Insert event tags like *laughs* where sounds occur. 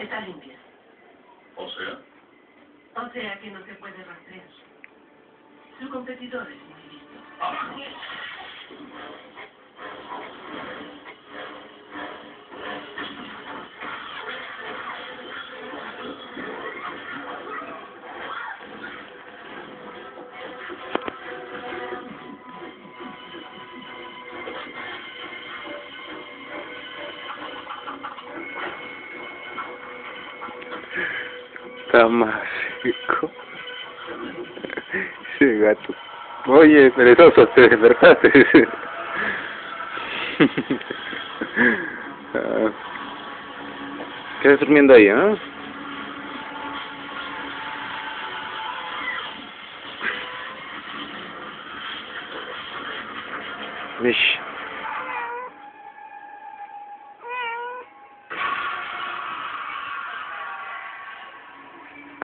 Está limpia. O sea, O sea que no se puede rastrear. Su competidor es muy listo. ah, está más rico. Ese *laughs* gato. Oye, perezoso, te despertaste. Quedas durmiendo ahí, ah? ¿no? Mish.